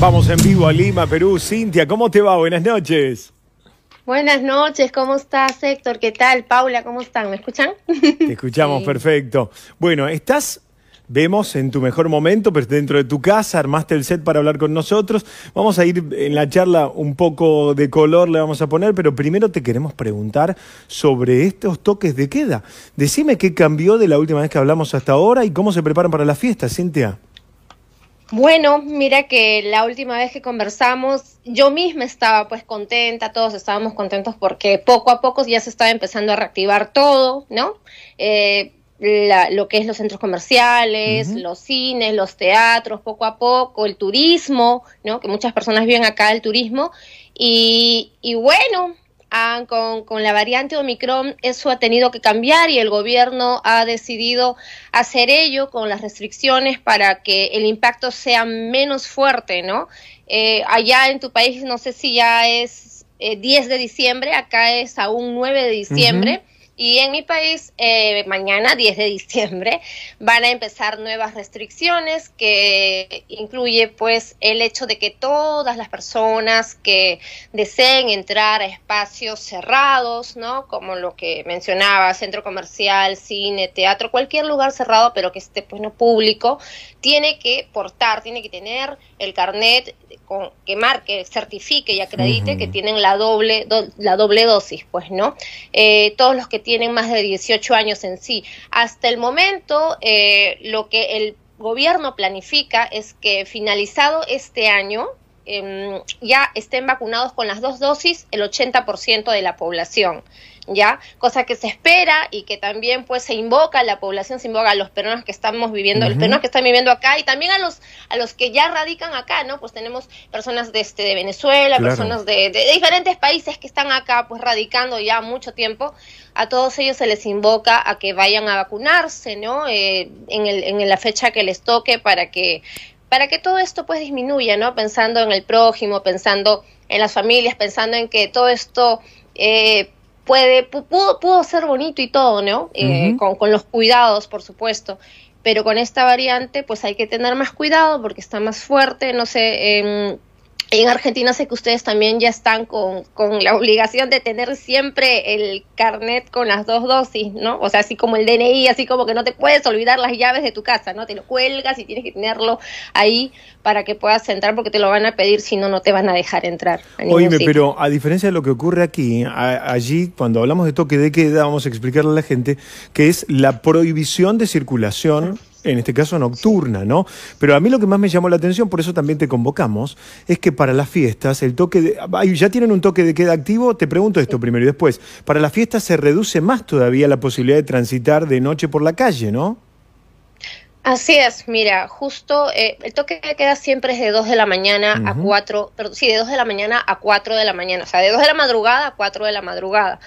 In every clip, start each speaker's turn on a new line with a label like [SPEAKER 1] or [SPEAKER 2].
[SPEAKER 1] Vamos en vivo a Lima, Perú. Cintia, ¿cómo te va? Buenas noches.
[SPEAKER 2] Buenas noches, ¿cómo estás, Héctor? ¿Qué tal? Paula, ¿cómo están? ¿Me escuchan?
[SPEAKER 1] Te escuchamos, perfecto. Bueno, estás, vemos, en tu mejor momento, pero dentro de tu casa, armaste el set para hablar con nosotros. Vamos a ir en la charla un poco de color, le vamos a poner, pero primero te queremos preguntar sobre estos toques de queda. Decime qué cambió de la última vez que hablamos hasta ahora y cómo se preparan para la fiesta, Cintia.
[SPEAKER 2] Bueno, mira que la última vez que conversamos, yo misma estaba pues contenta, todos estábamos contentos porque poco a poco ya se estaba empezando a reactivar todo, ¿no? Eh, lo que es los centros comerciales, los cines, los teatros, poco a poco, el turismo, ¿no? Que muchas personas viven acá el turismo. Y, y bueno, Ah, con, con, la variante Omicron eso ha tenido que cambiar y el gobierno ha decidido hacer ello con las restricciones para que el impacto sea menos fuerte, ¿no? Eh, allá en tu país no sé si ya es 10 eh, de diciembre, acá es aún 9 de diciembre. Y en mi país, eh, mañana, 10 de diciembre, van a empezar nuevas restricciones que incluye pues el hecho de que todas las personas que deseen entrar a espacios cerrados, ¿no? Como lo que mencionaba, centro comercial, cine, teatro, cualquier lugar cerrado, pero que esté pues no público, tiene que portar, tiene que tener el carnet con, que marque, certifique y acredite que tienen la doble, la doble dosis, pues, ¿no? Eh, todos los que tienen más de 18 años en sí. Hasta el momento, eh, lo que el gobierno planifica es que finalizado este año, em, ya estén vacunados con las dos dosis el 80% de la población. ¿Ya? Cosa que se espera y que también pues se invoca a la población, se invoca a los peruanos que estamos viviendo, los peruanos que están viviendo acá y también a los a los que ya radican acá, ¿no? Pues tenemos personas de este de Venezuela, personas de, de, diferentes países que están acá pues radicando ya mucho tiempo. A todos ellos se les invoca a que vayan a vacunarse, ¿no? Eh, en, el, en la fecha que les toque para que para que todo esto pues disminuya, ¿no? Pensando en el prójimo, pensando en las familias, pensando en que todo esto eh, puede, pudo, pudo ser bonito y todo, ¿no? Eh, con, con, los cuidados, por supuesto. Pero con esta variante, pues hay que tener más cuidado porque está más fuerte. No sé, en Argentina sé que ustedes también ya están con, con, la obligación de tener siempre el carnet con las dos dosis, ¿no? O sea, así como el DNI, así como que no te puedes olvidar las llaves de tu casa, ¿no? Te lo cuelgas y tienes que tenerlo ahí para que puedas entrar porque te lo van a pedir, si no, no te van a dejar entrar.
[SPEAKER 1] Oíme, pero a diferencia de lo que ocurre aquí, allí cuando hablamos de toque de queda, vamos a explicarle a la gente que es la prohibición de circulación en este caso nocturna, ¿no? Pero a mí lo que más me llamó la atención, por eso también te convocamos, es que para las fiestas el toque de... ¿Ya tienen un toque de queda activo? Te pregunto esto primero y después. Para las fiestas se reduce más todavía la posibilidad de transitar de noche por la calle, ¿no?
[SPEAKER 2] Así es, mira, justo eh, el toque de queda siempre es de 2 de la mañana a 4, perdón, sí, de 2 de la mañana a 4 de la mañana, o sea, de 2 de la madrugada a 4 de la madrugada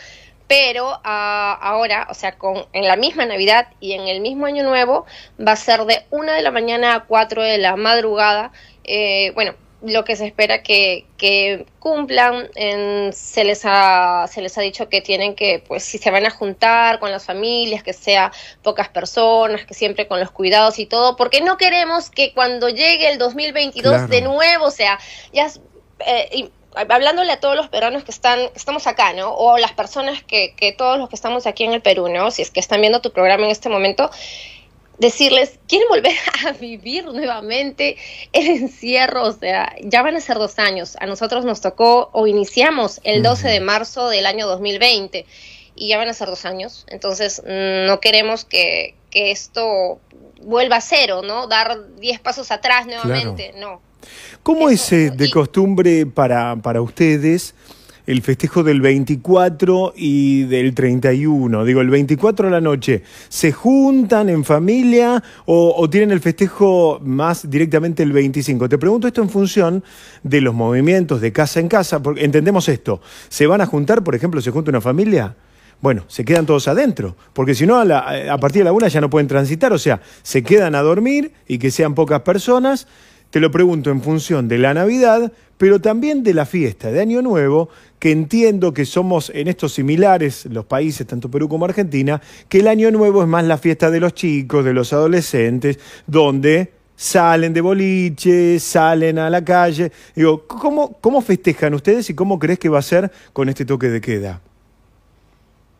[SPEAKER 2] pero ah, ahora, o sea, con, en la misma Navidad y en el mismo Año Nuevo, va a ser de 1 de la mañana a 4 de la madrugada. Eh, bueno, lo que se espera que, que cumplan, se, les ha, se les ha dicho que tienen que, pues si se van a juntar con las familias, que sea pocas personas, que siempre con los cuidados y todo, porque no queremos que cuando llegue el 2022 de nuevo, o sea, ya... Eh, hablándole a todos los peruanos que están, estamos acá, ¿no? O las personas que, que todos los que estamos aquí en el Perú, ¿no? Si es que están viendo tu programa en este momento, decirles, quieren volver a vivir nuevamente el encierro, o sea, ya van a ser dos años. A nosotros nos tocó o iniciamos el 12 de marzo del año 2020 y ya van a ser dos años. Entonces, no queremos que, que esto vuelva a cero, ¿no? Dar diez pasos atrás nuevamente, no.
[SPEAKER 1] ¿Cómo es eh, de costumbre para, para ustedes el festejo del 24 y del 31? Digo, el 24 a la noche, ¿se juntan en familia o, tienen el festejo más directamente el 25? Te pregunto esto en función de los movimientos de casa en casa, porque entendemos esto. ¿Se van a juntar, por ejemplo, se junta una familia? Bueno, se quedan todos adentro, porque si no, a, a partir de la una ya no pueden transitar, o sea, se quedan a dormir y que sean pocas personas te lo pregunto en función de la Navidad, pero también de la fiesta de Año Nuevo, que entiendo que somos en estos similares los países, tanto Perú como Argentina, que el Año Nuevo es más la fiesta de los chicos, de los adolescentes, donde salen de boliche, salen a la calle. Digo, ¿cómo, ¿cómo festejan ustedes y cómo crees que va a ser con este toque de queda?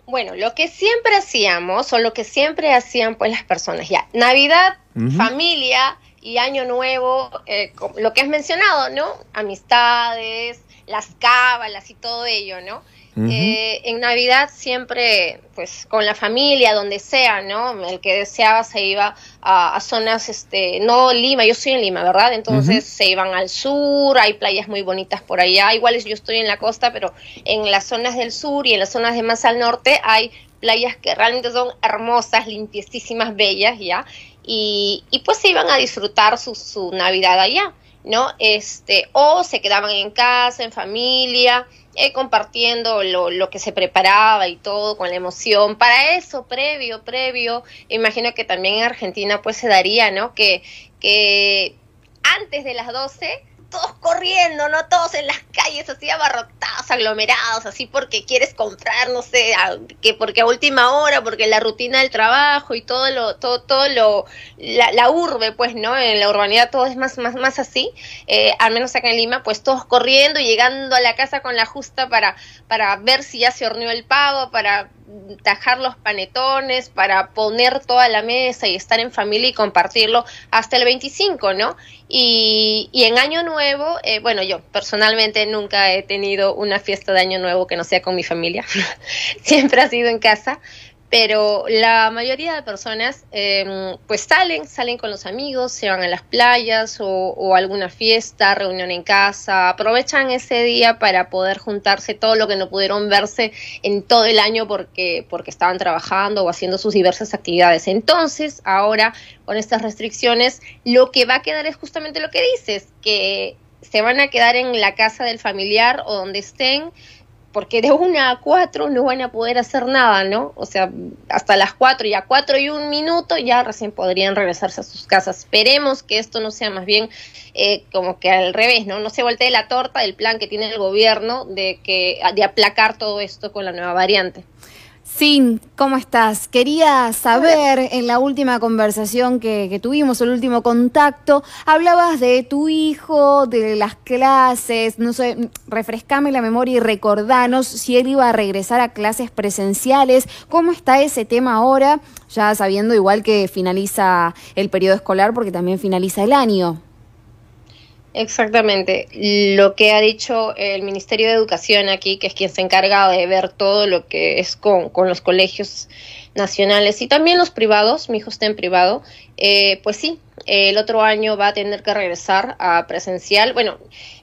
[SPEAKER 2] Bueno, lo que siempre hacíamos o lo que siempre hacían pues las personas, ya, Navidad, familia y Año Nuevo, eh, lo que has mencionado, ¿no? Amistades, las cábalas y todo ello, ¿no? Eh, en Navidad siempre, pues con la familia, donde sea, ¿no? El que deseaba se iba a, zonas, este, no Lima, yo estoy en Lima, ¿verdad? Entonces se iban al sur, hay playas muy bonitas por allá, igual yo estoy en la costa, pero en las zonas del sur y en las zonas de más al norte hay playas que realmente son hermosas, limpiecísimas, bellas, ¿ya? Y, y pues se iban a disfrutar su, su Navidad allá, ¿no? Este, o se quedaban en casa, en familia, eh, compartiendo lo, lo, que se preparaba y todo con la emoción. Para eso, previo, previo, imagino que también en Argentina pues se daría, ¿no? Que, que antes de las 12 todos corriendo, ¿no? Todos en las calles así abarrotados, aglomerados, así porque quieres comprar, no sé, que porque a última hora, porque la rutina del trabajo y todo lo, todo, todo lo, la, urbe, pues, ¿no? En la urbanidad todo es más, más, más así, eh, al menos acá en Lima, pues todos corriendo y llegando a la casa con la justa para, para ver si ya se horneó el pavo, para tajar los panetones, para poner toda la mesa y estar en familia y compartirlo hasta el 25, ¿no? Y, y en Año Nuevo, eh, bueno, yo personalmente nunca he tenido una fiesta de Año Nuevo que no sea con mi familia, siempre ha sido en casa, pero la mayoría de personas em, pues salen, salen con los amigos, se van a las playas o, o, alguna fiesta, reunión en casa, aprovechan ese día para poder juntarse todo lo que no pudieron verse en todo el año porque, porque estaban trabajando o haciendo sus diversas actividades. Entonces, ahora con estas restricciones, lo que va a quedar es justamente lo que dices, que se van a quedar en la casa del familiar o donde estén porque de una a cuatro no van a poder hacer nada, ¿no? O sea, hasta las cuatro y a cuatro y un minuto ya recién podrían regresarse a sus casas. Esperemos que esto no sea más bien eh, como que al revés, ¿no? No se voltee la torta del plan que tiene el gobierno de, que, de aplacar todo esto con la nueva variante.
[SPEAKER 3] Sin, ¿cómo estás? Quería saber, en la última conversación que, tuvimos, el último contacto, hablabas de tu hijo, de las clases, no sé, refrescame la memoria y recordanos si él iba a regresar a clases presenciales. ¿Cómo está ese tema ahora? Ya sabiendo igual que finaliza el periodo escolar porque también finaliza el año.
[SPEAKER 2] Exactamente. Lo que ha dicho el Ministerio de Educación aquí, que es quien se encarga de ver todo lo que es con, con los colegios nacionales y también los privados, mi hijo está en privado, eh, pues sí, el otro año va a tener que regresar a presencial. Bueno,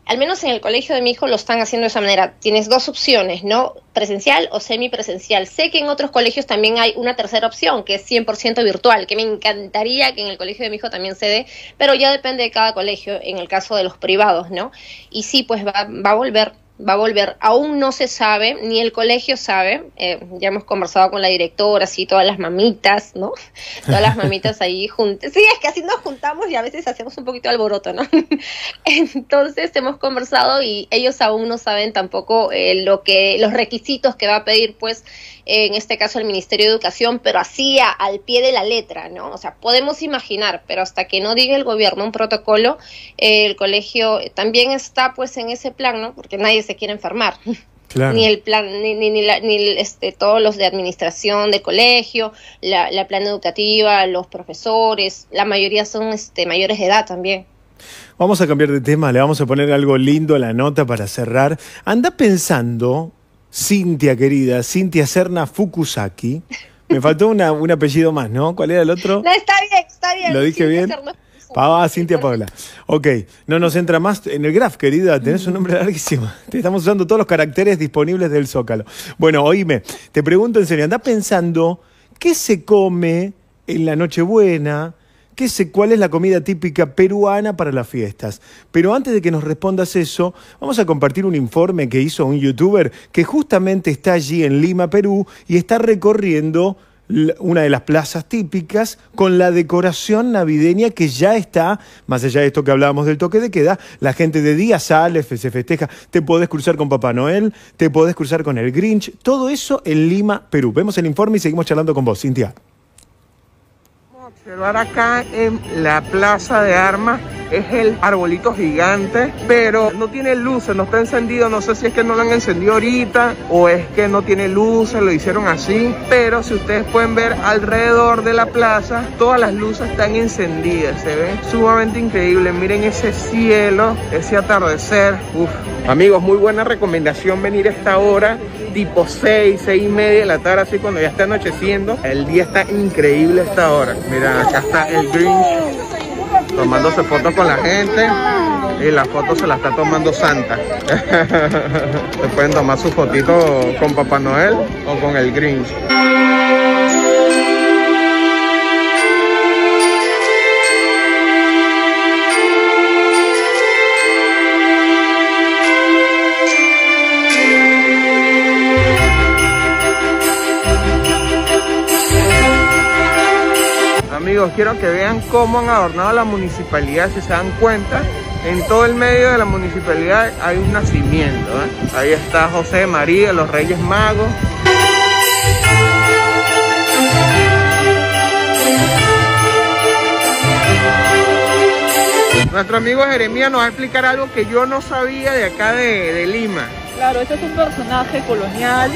[SPEAKER 2] al menos en el colegio de mi hijo lo están haciendo de esa manera. Tienes dos opciones, ¿no? Presencial o semipresencial. Sé que en otros colegios también hay una tercera opción, que es 100% virtual, que me encantaría que en el colegio de mi hijo también se dé, pero ya depende de cada colegio, en el caso de los privados, ¿no? Y sí, pues va, va a volver va a volver. Aún no se sabe, ni el colegio sabe. Eh, ya hemos conversado con la directora, así todas las mamitas, ¿no? Todas las mamitas ahí juntas. Sí, es que así nos juntamos y a veces hacemos un poquito de alboroto, ¿no? Entonces hemos conversado y ellos aún no saben tampoco eh, lo que los requisitos que va a pedir, pues, en este caso el Ministerio de Educación, pero así al pie de la letra, ¿no? O sea, podemos imaginar, pero hasta que no diga el gobierno un protocolo, el colegio también está, pues, en ese plan, ¿no? Porque nadie se quiere enfermar. Ni el plan, ni, ni, ni, este, todos los de administración de colegio, la, la plan educativa, los profesores, la mayoría son este, mayores de edad también.
[SPEAKER 1] Vamos a cambiar de tema, le vamos a poner algo lindo a la nota para cerrar. Anda pensando, Cintia querida, Cintia Serna Fukusaki. Me faltó una, un apellido más, ¿no? ¿Cuál era el otro?
[SPEAKER 2] No, está bien, está bien.
[SPEAKER 1] ¿Lo dije bien? Ah, Cintia Paula. Ok, no nos entra más en el graph, querida. Tenés un nombre larguísimo. Te estamos usando todos los caracteres disponibles del Zócalo. Bueno, oíme, te pregunto en serio, anda pensando qué se come en la Nochebuena, ¿Qué sé, ¿Cuál es la comida típica peruana para las fiestas? Pero antes de que nos respondas eso, vamos a compartir un informe que hizo un youtuber que justamente está allí en Lima, Perú, y está recorriendo una de las plazas típicas con la decoración navideña que ya está, más allá de esto que hablábamos del toque de queda, la gente de día sale, se festeja, te podés cruzar con Papá Noel, te podés cruzar con el Grinch, todo eso en Lima, Perú. Vemos el informe y seguimos charlando con vos, Cintia.
[SPEAKER 4] Observar acá en la plaza de armas es el arbolito gigante, pero no tiene luces, no está encendido, no sé si es que no lo han encendido ahorita o es que no tiene luces, lo hicieron así, pero si ustedes pueden ver alrededor de la plaza, todas las luces están encendidas, se ve sumamente increíble, miren ese cielo, ese atardecer, Uf. amigos, muy buena recomendación venir a esta hora, tipo 6, 6 y media de la tarde, así cuando ya está anocheciendo, el día está increíble esta hora, mira, acá está el Grinch tomándose fotos con la gente y la foto se la está tomando Santa. se pueden tomar su fotito con Papá Noel o con el Grinch. Quiero que vean cómo han adornado la municipalidad, si se dan cuenta. En todo el medio de la municipalidad hay un nacimiento. ¿eh? Ahí está José María, los Reyes Magos. Nuestro amigo Jeremías nos va a explicar algo que yo no sabía de acá de, de Lima.
[SPEAKER 5] Claro, este es un personaje colonial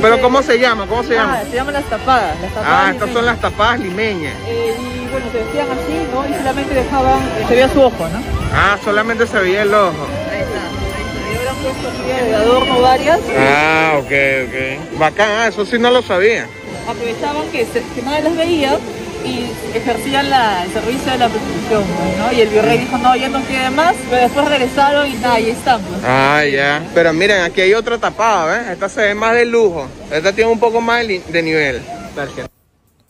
[SPEAKER 4] ¿Pero cómo se llama? ¿Cómo se llama?
[SPEAKER 5] Ah, se llaman las tapadas.
[SPEAKER 4] ah, estas son las tapadas limeñas.
[SPEAKER 5] Eh, y bueno, se vestían así, ¿no? Y solamente dejaban, eh, se veía su ojo, ¿no?
[SPEAKER 4] Ah, solamente se veía el ojo.
[SPEAKER 5] Ahí está, ahí está. Y puesto aquí de adorno varias.
[SPEAKER 4] Ah, ok, ok. Bacán, ah, eso sí no lo sabía.
[SPEAKER 5] Aprovechaban que, que nadie las veía y ejercían la, el servicio de la prostitución, ¿no? Y el virrey dijo, no, ya no quiere más, pero después regresaron y nada, ahí. Pues.
[SPEAKER 4] Ah, ya. Pero miren, aquí hay otra tapada, ¿ves? Esta se ve más de lujo. Esta tiene un poco más de nivel.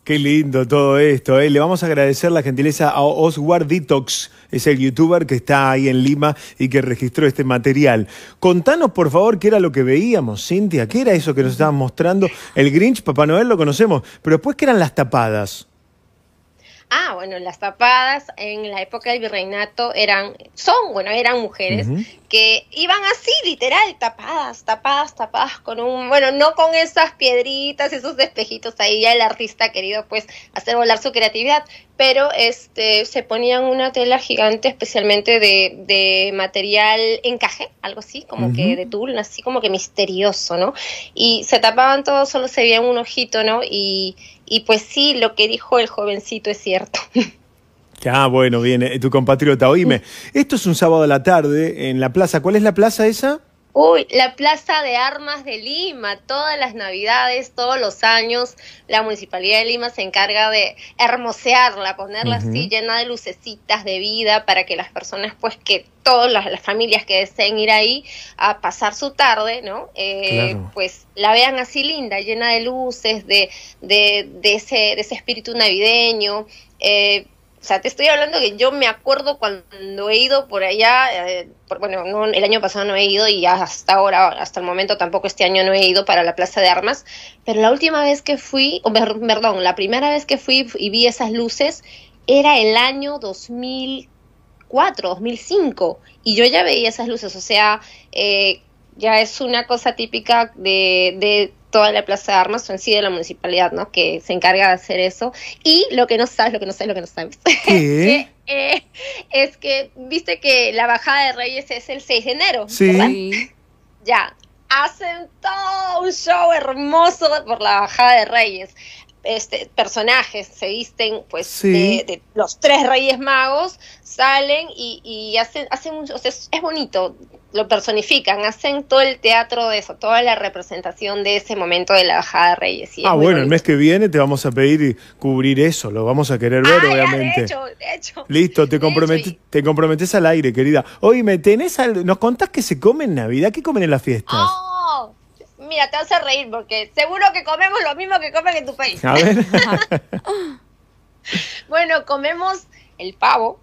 [SPEAKER 1] Qué lindo todo esto. ¿eh? Le vamos a agradecer la gentileza a Oswald Detox, es el youtuber que está ahí en Lima y que registró este material. Contanos, por favor, qué era lo que veíamos, Cintia. ¿Qué era eso que nos estaban mostrando? El Grinch, Papá Noel, lo conocemos, pero después, ¿qué eran las tapadas?
[SPEAKER 2] Ah, bueno, las tapadas en la época del virreinato eran, son, bueno, eran mujeres que iban así, literal, tapadas, tapadas, tapadas con un, bueno, no con esas piedritas, esos espejitos ahí, ya el artista ha querido pues hacer volar su creatividad, pero este, se ponían una tela gigante especialmente de, de material encaje, algo así, como que de tul, así como que misterioso, ¿no? Y se tapaban todos, solo se veía un ojito, ¿no? Y y pues sí, lo que dijo el jovencito es cierto.
[SPEAKER 1] Ah, bueno, viene tu compatriota. Oíme, esto es un sábado a la tarde en la plaza. ¿Cuál es la plaza esa?
[SPEAKER 2] Uy, la Plaza de Armas de Lima, todas las navidades, todos los años, la Municipalidad de Lima se encarga de hermosearla, ponerla así llena de lucecitas de vida para que las personas, pues que todas las, familias que deseen ir ahí a pasar su tarde, ¿no? Eh, pues la vean así linda, llena de luces, de, de, de, ese, de ese espíritu navideño. Eh, o sea, te estoy hablando que yo me acuerdo cuando he ido por allá, eh, bueno, no, el año pasado no he ido y hasta ahora, hasta el momento tampoco este año no he ido para la Plaza de Armas, pero la última vez que fui, o perdón, la primera vez que fui y vi esas luces era el año 2004, 2005, y yo ya veía esas luces, o sea, eh, ya es una cosa típica de, de toda la Plaza de Armas o en sí de la municipalidad, ¿no? Que se encarga de hacer eso. Y lo que no sabes, lo que no sabes, lo que no sabes.
[SPEAKER 1] ¿Qué?
[SPEAKER 2] Eh, es que, viste que la bajada de Reyes es el 6 de enero.
[SPEAKER 1] Sí.
[SPEAKER 2] Ya. Hacen todo un show hermoso por la bajada de Reyes. Este, personajes se visten pues de, los tres reyes magos salen y, hacen hacen o sea, es bonito lo personifican, hacen todo el teatro de eso, toda la representación de ese momento de la bajada de Reyes.
[SPEAKER 1] ah, bueno, el mes que viene te vamos a pedir cubrir eso, lo vamos a querer ver, ah, obviamente.
[SPEAKER 2] de hecho, de hecho.
[SPEAKER 1] Listo, te, comprometes, te comprometes al aire, querida. Oye, tenés ¿nos contás qué se come en Navidad? ¿Qué comen en las fiestas?
[SPEAKER 2] Oh, mira, te vas a reír porque seguro que comemos lo mismo que comen en tu país.
[SPEAKER 1] A ver.
[SPEAKER 2] bueno, comemos el pavo.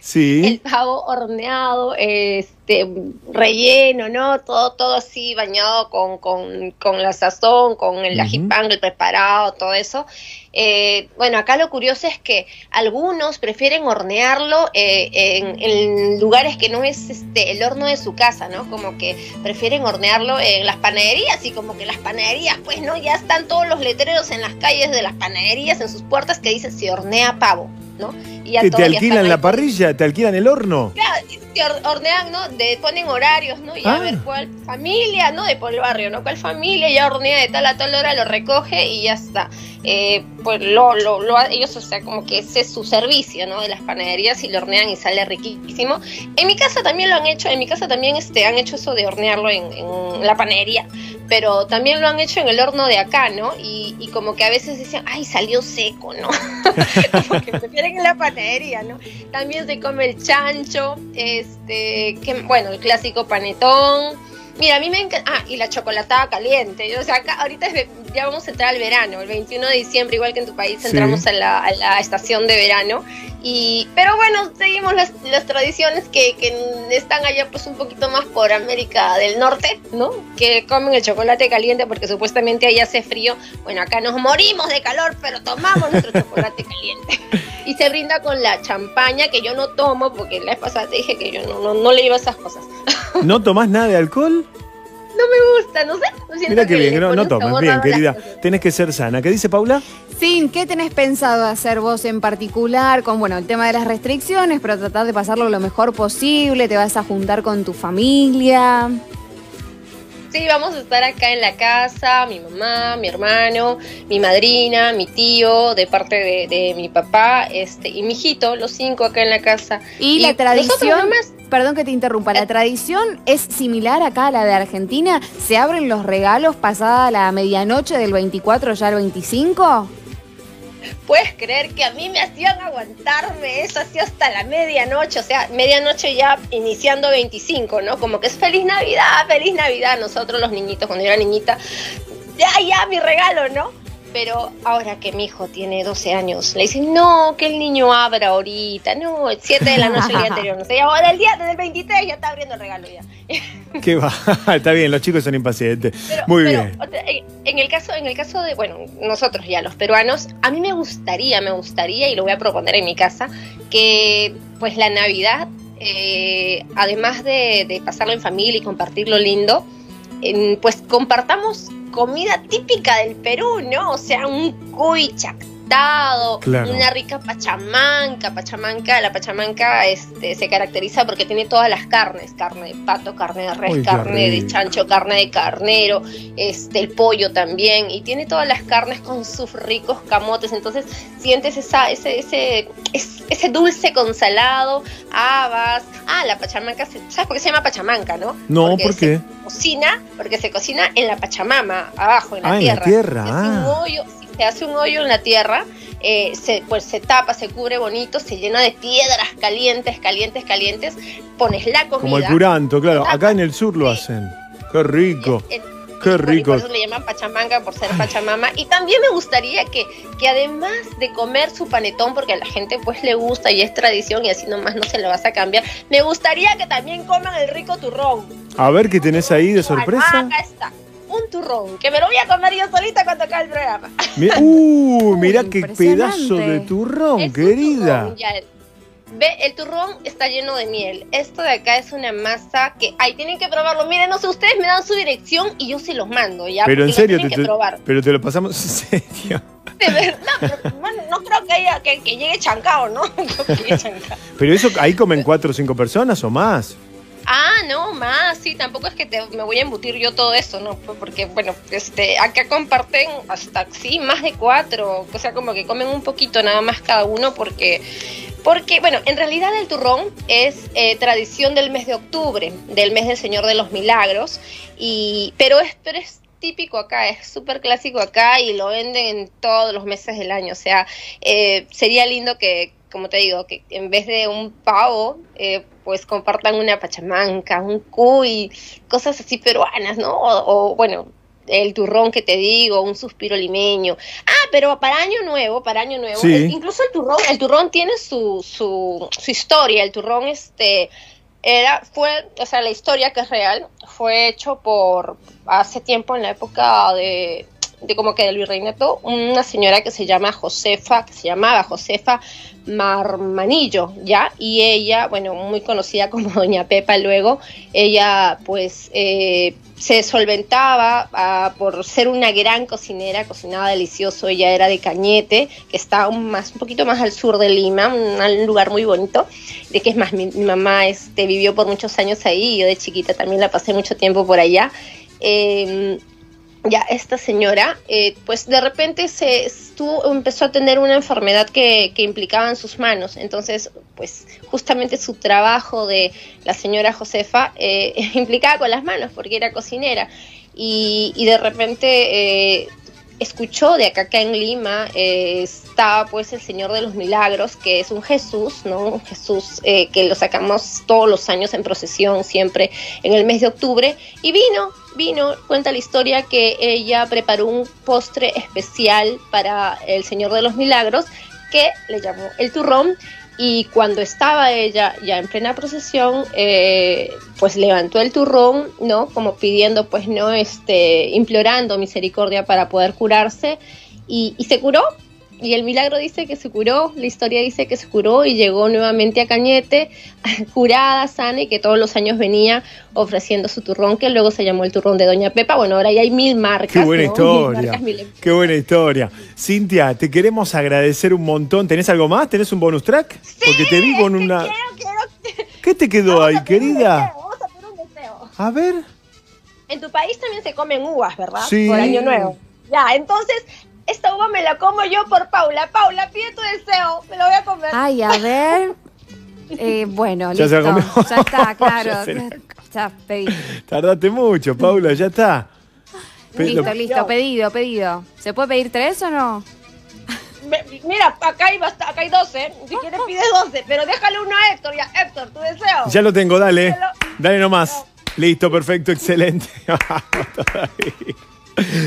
[SPEAKER 1] Sí.
[SPEAKER 2] el pavo horneado, este, relleno, ¿no? Todo, todo así bañado con, con, con la sazón, con el ajipán, el preparado, todo eso. Eh, bueno, acá lo curioso es que algunos prefieren hornearlo eh, en, en lugares que no es este el horno de su casa, ¿no? Como que prefieren hornearlo en las panaderías y como que las panaderías, pues, ¿no? Ya están todos los letreros en las calles de las panaderías, en sus puertas, que dicen se hornea pavo, ¿no? Y ya
[SPEAKER 1] ¿Que te
[SPEAKER 2] todos
[SPEAKER 1] alquilan la parrilla? ¿Te alquilan el horno?
[SPEAKER 2] Claro, te hor- hornean, ¿no? De, ponen horarios, ¿no? Y
[SPEAKER 1] Ah.
[SPEAKER 2] a ver cuál familia, ¿no? De por el barrio, ¿no? ¿Cuál familia ya hornea de tal a tal hora, lo recoge y ya está. Eh, pues lo, lo, lo- ellos, o sea, como que ese es su servicio, ¿no? De las panaderías y lo hornean y sale riquísimo. En mi casa también lo han hecho, en mi casa también este, han hecho eso de hornearlo en, en la panadería, pero también lo han hecho en el horno de acá, ¿no? Y, y como que a veces dicen, ay, salió seco, ¿no? como que prefieren en la panadería, ¿no? También se come el chancho, este, bueno, el clásico panetón. Mira, a mí me encanta. Ah, y la chocolatada caliente. O sea, acá ahorita es ve- ya vamos a entrar al verano. El 21 de diciembre, igual que en tu país,
[SPEAKER 1] Sí.
[SPEAKER 2] entramos a la, a la estación de verano. Y, pero bueno, seguimos las, las tradiciones que, que están allá pues un poquito más por América del Norte, ¿no? Que comen el chocolate caliente porque supuestamente allá hace frío. Bueno, acá nos morimos de calor, pero tomamos nuestro chocolate caliente. Y se brinda con la champaña que yo no tomo porque la vez pasada te dije que yo no, no, no le iba a esas cosas.
[SPEAKER 1] ¿No tomás nada de alcohol?
[SPEAKER 2] No me gusta, no sé.
[SPEAKER 1] Mira qué
[SPEAKER 2] que
[SPEAKER 1] bien,
[SPEAKER 2] le
[SPEAKER 1] no, tomes. Bien, querida. Tenés que ser sana. ¿Qué dice Paula?
[SPEAKER 3] Sin, ¿qué tenés pensado hacer vos en particular con, bueno, el tema de las restricciones, pero tratar de pasarlo lo mejor posible? ¿Te vas a juntar con tu familia?
[SPEAKER 2] Sí, vamos a estar acá en la casa, mi mamá, mi hermano, mi madrina, mi tío, de parte de, de mi papá, este, y mi hijito, los cinco acá en la casa.
[SPEAKER 3] Y, la
[SPEAKER 2] nosotros
[SPEAKER 3] tradición,
[SPEAKER 2] nomás-
[SPEAKER 3] perdón que te interrumpa, la tradición es similar acá a la de Argentina. ¿Se abren los regalos pasada la medianoche del 24 ya al 25?
[SPEAKER 2] ¿Puedes creer que a mí me hacían aguantarme eso así hasta la medianoche? O sea, medianoche ya iniciando 25, ¿no? Como que es feliz Navidad, feliz Navidad. Nosotros los niñitos, cuando yo era niñita, ya, ya, mi regalo, ¿no? Pero ahora que mi hijo tiene 12 años, le dicen, no, que el niño abra ahorita, no, 7 de la noche el día anterior, no sé, ahora el día desde el 23 ya está abriendo el regalo ya.
[SPEAKER 1] ¿Qué va? Está bien, los chicos son impacientes.
[SPEAKER 2] Pero-
[SPEAKER 1] Muy
[SPEAKER 2] pero,
[SPEAKER 1] bien.
[SPEAKER 2] otra- en- el caso, en el caso de, bueno, nosotros ya los peruanos, a mí me gustaría, me gustaría, y lo voy a proponer en mi casa, que pues la Navidad, eh, además de, de pasarlo en familia y compartirlo lindo, en- pues compartamos comida típica del Perú, ¿no? O sea, un cuy
[SPEAKER 1] Claro.
[SPEAKER 2] una rica pachamanca, pachamanca, la pachamanca este, se caracteriza porque tiene todas las carnes, carne de pato, carne de res,
[SPEAKER 1] Uy,
[SPEAKER 2] carne de chancho, carne de carnero, este, el pollo también, y tiene todas las carnes con sus ricos camotes, entonces sientes esa, ese, ese, es- ese dulce con salado, habas, ah, la pachamanca, se- ¿sabes por qué se llama pachamanca, no?
[SPEAKER 1] No,
[SPEAKER 2] Porque
[SPEAKER 1] ¿por
[SPEAKER 2] se
[SPEAKER 1] qué?
[SPEAKER 2] cocina, porque se cocina en la pachamama, abajo, en la
[SPEAKER 1] Ah, en la
[SPEAKER 2] tierra.
[SPEAKER 1] tierra,
[SPEAKER 2] Se hace un
[SPEAKER 1] ah.
[SPEAKER 2] hoyo, se hace un hoyo en la tierra, eh, se, pues se tapa, se cubre bonito, se llena de piedras calientes, calientes, calientes, pones la comida.
[SPEAKER 1] Como el curanto, claro. Acá en el sur lo
[SPEAKER 2] sí.
[SPEAKER 1] hacen. Qué rico.
[SPEAKER 2] y- y-
[SPEAKER 1] Qué rico.
[SPEAKER 2] Por eso le llaman pachamanga, por ser pachamama. Y también me gustaría que, que además de comer su panetón, porque a la gente pues le gusta y es tradición y así nomás no se lo vas a cambiar, me gustaría que también coman el rico turrón.
[SPEAKER 1] A ver qué tenés ahí de sorpresa.
[SPEAKER 2] acá está. Un turrón, que me lo voy a comer yo solita cuando acabe el programa.
[SPEAKER 1] Mi- Uh,
[SPEAKER 3] Uy,
[SPEAKER 1] mirá qué pedazo de turrón,
[SPEAKER 2] Es un
[SPEAKER 1] querida.
[SPEAKER 2] turrón, ya. Ve, el turrón está lleno de miel. Esto de acá es una masa que, ay, tienen que probarlo. Miren, no sé, ustedes me dan su dirección y yo se los mando, ¿ya?
[SPEAKER 1] Pero en serio, te,
[SPEAKER 2] que
[SPEAKER 1] te-
[SPEAKER 2] probar.
[SPEAKER 1] pero te lo pasamos en serio.
[SPEAKER 2] De verdad, pero, bueno, no creo que, haya, que, que llegue chancao, ¿no? No que llegue chancao.
[SPEAKER 1] Pero eso, ahí comen cuatro o cinco personas o más.
[SPEAKER 2] Ah, no, más, sí, tampoco es que te- me voy a embutir yo todo eso, ¿no? Pues Porque, bueno, este, acá comparten hasta, sí, más de cuatro, o sea, como que comen un poquito nada más cada uno porque, porque bueno, en realidad el turrón es eh, tradición del mes de octubre, del mes del Señor de los Milagros, y, pero es, pero es típico acá, es súper clásico acá y lo venden en todos los meses del año, o sea, eh, sería lindo que, como te digo, que en vez de un pavo, eh, pues compartan una pachamanca, un cuy, cosas así peruanas, ¿no? O, o, bueno, el turrón que te digo, un suspiro limeño. Ah, pero para Año Nuevo, para Año Nuevo,
[SPEAKER 1] Sí.
[SPEAKER 2] el- incluso el turrón, el turrón tiene su, su, su historia. El turrón, este, era, fue, o sea, la historia que es real, fue hecho por, hace tiempo, en la época de, de como que del virreinato, una señora que se llama Josefa, que se llamaba Josefa Marmanillo, ¿ya? Y ella, bueno, muy conocida como Doña Pepa luego, ella pues eh, se solventaba ah, por ser una gran cocinera, cocinaba delicioso, ella era de Cañete, que está un, más, un poquito más al sur de Lima, un, lugar muy bonito, de que es más, mi, mamá este, vivió por muchos años ahí, yo de chiquita también la pasé mucho tiempo por allá. Eh, ya esta señora, eh, pues de repente se estuvo, empezó a tener una enfermedad que, que implicaba en sus manos. Entonces, pues justamente su trabajo de la señora Josefa eh, implicaba con las manos, porque era cocinera. Y, y de repente eh, escuchó de acá, acá en Lima, eh, estaba pues el Señor de los Milagros, que es un Jesús, ¿no? Un Jesús eh, que lo sacamos todos los años en procesión, siempre en el mes de octubre. Y vino, vino, cuenta la historia que ella preparó un postre especial para el Señor de los Milagros, que le llamó el turrón. Y cuando estaba ella ya en plena procesión, eh, pues levantó el turrón, ¿no? Como pidiendo, pues, ¿no? Este, implorando misericordia para poder curarse. Y, y se curó. Y el milagro dice que se curó, la historia dice que se curó y llegó nuevamente a Cañete, curada, sana y que todos los años venía ofreciendo su turrón, que luego se llamó el turrón de Doña Pepa. Bueno, ahora ya hay mil marcas.
[SPEAKER 1] Qué buena
[SPEAKER 2] ¿no? Mil
[SPEAKER 1] historia.
[SPEAKER 2] marcas, mil-
[SPEAKER 1] Qué buena historia. Cintia, te queremos agradecer un montón. ¿Tenés algo más? ¿Tenés un bonus track? Porque te vi con una.
[SPEAKER 2] quiero, quiero-
[SPEAKER 1] ¿Qué te quedó
[SPEAKER 2] Vamos
[SPEAKER 1] ahí,
[SPEAKER 2] a pedir un
[SPEAKER 1] querida?
[SPEAKER 2] deseo, Vamos a pedir un deseo.
[SPEAKER 1] A ver.
[SPEAKER 2] En tu país también se comen uvas, ¿verdad?
[SPEAKER 1] Sí.
[SPEAKER 2] Por Año Nuevo. Ya, entonces, me la como yo por Paula. Paula, pide tu deseo. Me lo voy a comer.
[SPEAKER 3] Ay, a ver. Eh, bueno,
[SPEAKER 1] Ya
[SPEAKER 3] listo.
[SPEAKER 1] comió.
[SPEAKER 3] Ya está, claro.
[SPEAKER 1] Ya se la-
[SPEAKER 3] Ya, pedí.
[SPEAKER 1] Tardaste mucho, Paula, ya está. Pe-
[SPEAKER 3] Listo,
[SPEAKER 1] lo-
[SPEAKER 3] listo, pedido, pedido. ¿Se puede pedir tres o no?
[SPEAKER 2] Me- mira, acá hay, acá hay 12. Si quieres, pide 12. Pero déjale uno a Héctor. Ya, Héctor, tu deseo.
[SPEAKER 1] Ya lo tengo, dale. Dale nomás. Listo, perfecto, excelente. Vamos todavía.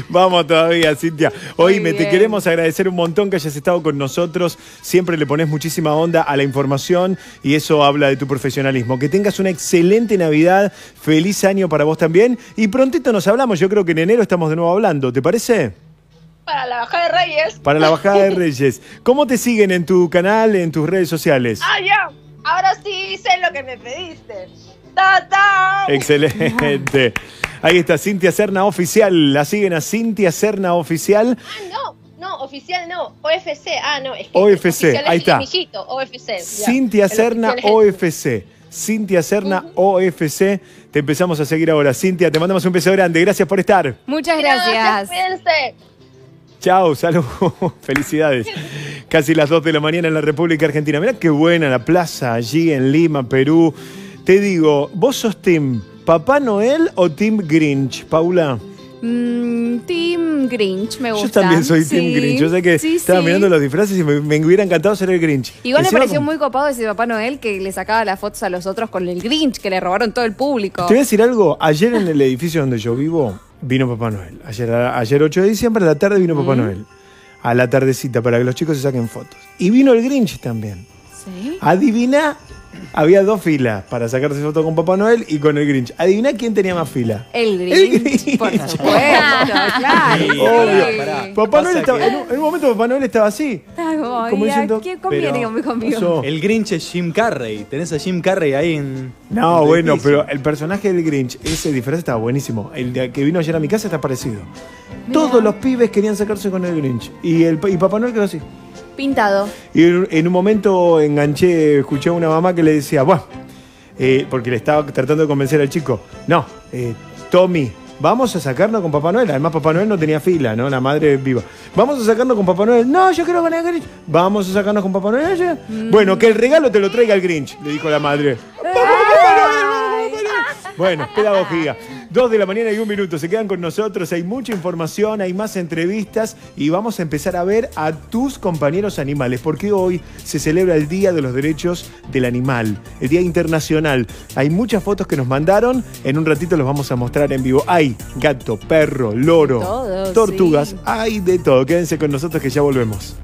[SPEAKER 1] Vamos todavía, Cintia. Oíme, te queremos agradecer un montón que hayas estado con nosotros. Siempre le pones muchísima onda a la información y eso habla de tu profesionalismo. Que tengas una excelente Navidad, feliz año para vos también. Y prontito nos hablamos, yo creo que en enero estamos de nuevo hablando, ¿te parece?
[SPEAKER 2] Para la bajada de Reyes.
[SPEAKER 1] Para la bajada de Reyes. ¿Cómo te siguen en tu canal, en tus redes sociales?
[SPEAKER 2] Ah, ya. Ahora sí sé lo que me pediste.
[SPEAKER 1] Excelente. Ahí está Cintia Serna Oficial. La siguen a Cintia Serna Oficial.
[SPEAKER 2] Ah, no. No, oficial no. OFC. Ah, no. Es que
[SPEAKER 1] OFC,
[SPEAKER 2] oficial
[SPEAKER 1] ahí está.
[SPEAKER 2] mijito, OFC.
[SPEAKER 1] Cintia Serna OFC. Cintia Serna OFC. Te empezamos a seguir ahora. Cintia, te mandamos un beso grande. Gracias por estar.
[SPEAKER 3] Muchas gracias.
[SPEAKER 2] Cuídense.
[SPEAKER 1] Chao, salud. Felicidades. Casi las 2 de la mañana en la República Argentina. Mirá qué buena la plaza allí en Lima, Perú. Te digo, ¿vos sos Team Papá Noel o Team Grinch, Paula?
[SPEAKER 3] Mm, team Grinch, me gusta.
[SPEAKER 1] Yo también soy Team
[SPEAKER 3] Sí,
[SPEAKER 1] Grinch. Yo sé que
[SPEAKER 3] sí,
[SPEAKER 1] estaba
[SPEAKER 3] sí.
[SPEAKER 1] mirando los disfraces y me, me hubiera encantado ser el Grinch.
[SPEAKER 3] Igual me pareció
[SPEAKER 1] como-
[SPEAKER 3] muy copado ese Papá Noel que le sacaba las fotos a los otros con el Grinch, que le robaron todo el público.
[SPEAKER 1] Te voy a decir algo. Ayer en el edificio donde yo vivo vino Papá Noel. Ayer, ayer 8 de diciembre, a la tarde vino Papá Noel. A la tardecita, para que los chicos se saquen fotos. Y vino el Grinch también.
[SPEAKER 3] Sí.
[SPEAKER 1] Adivina, había dos filas para sacarse fotos con Papá Noel y con el Grinch. Adivina quién tenía más fila.
[SPEAKER 3] El Grinch,
[SPEAKER 1] El Grinch.
[SPEAKER 3] por supuesto, claro.
[SPEAKER 6] Sí,
[SPEAKER 1] Obvio.
[SPEAKER 6] pará.
[SPEAKER 1] Papá Noel estaba,
[SPEAKER 6] que-
[SPEAKER 1] en, un, en un momento Papá Noel estaba así.
[SPEAKER 3] Como,
[SPEAKER 1] Como
[SPEAKER 3] ¿y a
[SPEAKER 1] diciendo,
[SPEAKER 3] ¿Qué conviene
[SPEAKER 6] pero-
[SPEAKER 3] conmigo? conmigo?
[SPEAKER 1] Pasó.
[SPEAKER 6] El Grinch es Jim Carrey. Tenés a Jim Carrey ahí en.
[SPEAKER 1] No,
[SPEAKER 6] en
[SPEAKER 1] bueno, pero el personaje del Grinch, ese disfraz estaba buenísimo. El de- que vino ayer a mi casa está parecido. Todos los pibes querían sacarse con el Grinch. Y, el, y Papá Noel quedó así.
[SPEAKER 3] Pintado.
[SPEAKER 1] Y en, un momento enganché, escuché a una mamá que le decía, bueno, eh, porque le estaba tratando de convencer al chico, no, eh, Tommy, vamos a sacarnos con Papá Noel. Además, Papá Noel no tenía fila, ¿no? La madre viva. Vamos a sacarnos con Papá Noel. No, yo quiero con el Grinch. Vamos a sacarnos con Papá Noel. ya. Bueno, que el regalo te lo traiga el Grinch, le dijo la madre. Bueno, pedagogía. Dos de la mañana y un minuto. Se quedan con nosotros. Hay mucha información, hay más entrevistas y vamos a empezar a ver a tus compañeros animales. Porque hoy se celebra el Día de los Derechos del Animal, el Día Internacional. Hay muchas fotos que nos mandaron. En un ratito los vamos a mostrar en vivo. Hay gato, perro, loro,
[SPEAKER 3] Todo,
[SPEAKER 1] tortugas.
[SPEAKER 3] sí.
[SPEAKER 1] Hay de todo. Quédense con nosotros que ya volvemos.